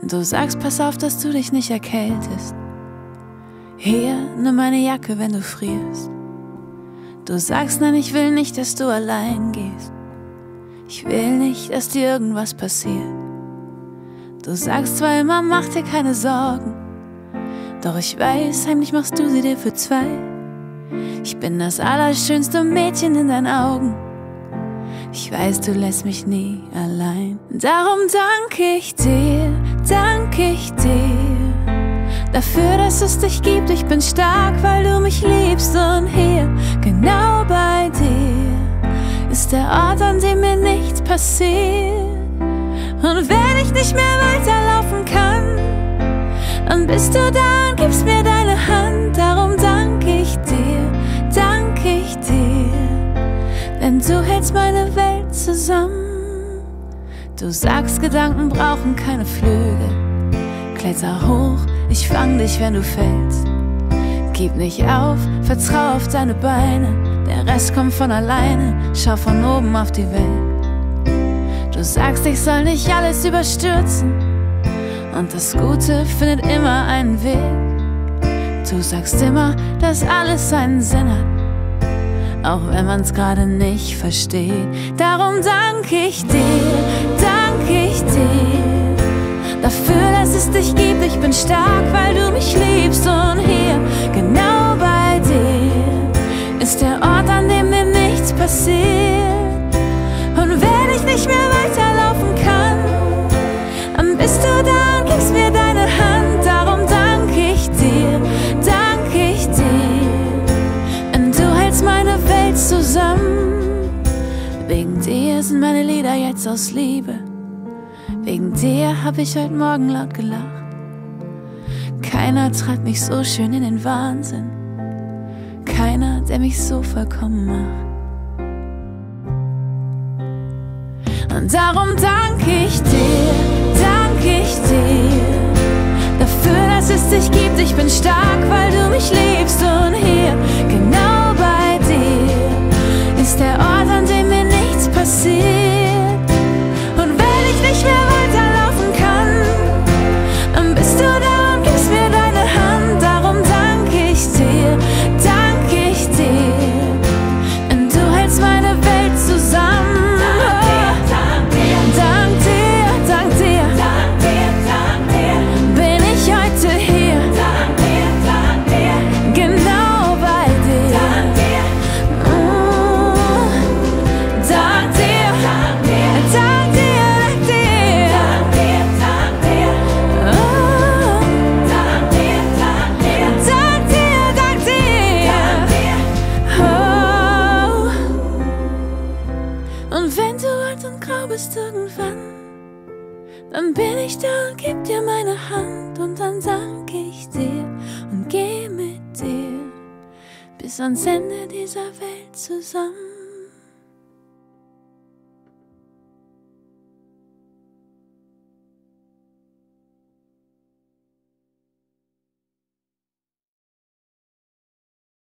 Du sagst, pass auf, dass du dich nicht erkältest. Hier, nimm meine Jacke, wenn du frierst. Du sagst, nein, ich will nicht, dass du allein gehst. Ich will nicht, dass dir irgendwas passiert. Du sagst zwar immer, mach dir keine Sorgen. Doch ich weiß, heimlich machst du sie dir für zwei. Ich bin das allerschönste Mädchen in deinen Augen. Ich weiß, du lässt mich nie allein. Darum danke ich dir, danke ich dir. Dafür, dass es dich gibt, ich bin stark, weil du mich liebst. Und hier, genau bei dir, ist der Ort, an dem mir nichts passiert. Und wenn ich nicht mehr weiterlaufen kann, dann bist du da und gibst mir deine Hand. Darum danke ich dir, danke ich dir, denn du hältst meine Welt zusammen. Du sagst, Gedanken brauchen keine Flügel. Kletter hoch, ich fang dich, wenn du fällst. Gib nicht auf, vertrau auf deine Beine. Der Rest kommt von alleine, schau von oben auf die Welt. Du sagst, ich soll nicht alles überstürzen. Und das Gute findet immer einen Weg. Du sagst immer, dass alles seinen Sinn hat. Auch wenn man's gerade nicht versteht. Darum danke ich dir, danke ich dir. Dafür, dass es dich gibt. Ich bin stark, weil du mich liebst. Und hier, genau bei dir, ist der Ort, an dem mir nichts passiert. Und wenn ich nicht mehr weiterlaufen kann, dann bist du da und gibst mir deine Hand. Darum danke ich dir, danke ich dir. Denn du hältst meine Welt zusammen. Wegen dir sind meine Lieder jetzt aus Liebe. Wegen dir hab ich heute Morgen laut gelacht. Keiner treibt mich so schön in den Wahnsinn. Keiner, der mich so vollkommen macht. Und darum danke ich dir, danke ich dir. Dafür, dass es dich gibt, ich bin stark, weil du mich liebst. Und hier, genau bei dir, ist der Ort, an dem mir nichts passiert. Und wenn du alt und grau bist irgendwann, dann bin ich da und geb dir meine Hand und dann danke ich dir und geh mit dir bis ans Ende dieser Welt zusammen.